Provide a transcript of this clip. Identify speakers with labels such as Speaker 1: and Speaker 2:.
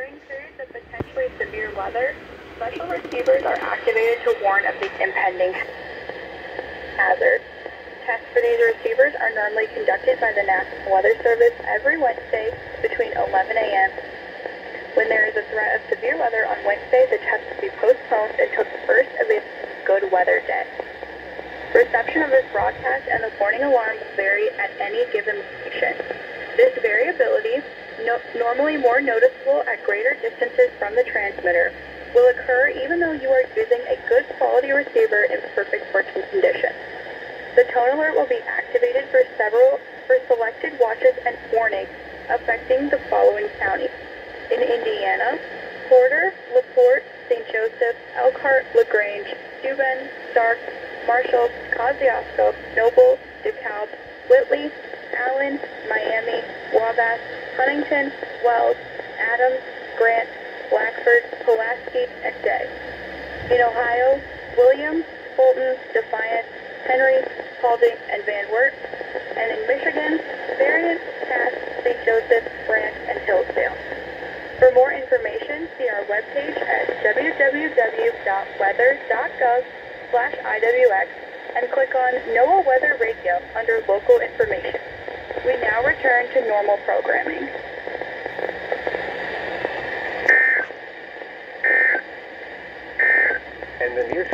Speaker 1: During periods of potentially severe weather, special receivers are activated to warn of the impending hazard. Tests for these receivers are normally conducted by the National Weather Service every Wednesday between 11 a.m. When there is a threat of severe weather on Wednesday, the test will be postponed until the first available good weather day. Reception of this broadcast and the warning alarm will vary at any given location. This variability, no, normally more noticeable at greater distances from the transmitter, will occur even though you are using a good quality receiver in perfect working condition. The tone alert will be activated for several for selected watches and warnings affecting the following counties. In Indiana, Porter, LaPorte, St. Joseph, Elkhart, LaGrange, Steuben, Starke, Marshall, Kosciusko, Noble, DeKalb, Whitley, Allen, Miami, Wabash, Huntington, Wells, Adams, Grant, Blackford, Pulaski, and Jay. In Ohio, Williams, Fulton, Defiance, Henry, Paulding, and Van Wert. And in Michigan, Berrien, Cass, St. Joseph, Grant, and Hillsdale. For more information, see our webpage at www.weather.gov slash IWX and click on NOAA Weather Radio under Local Information. Return to normal programming.
Speaker 2: And the near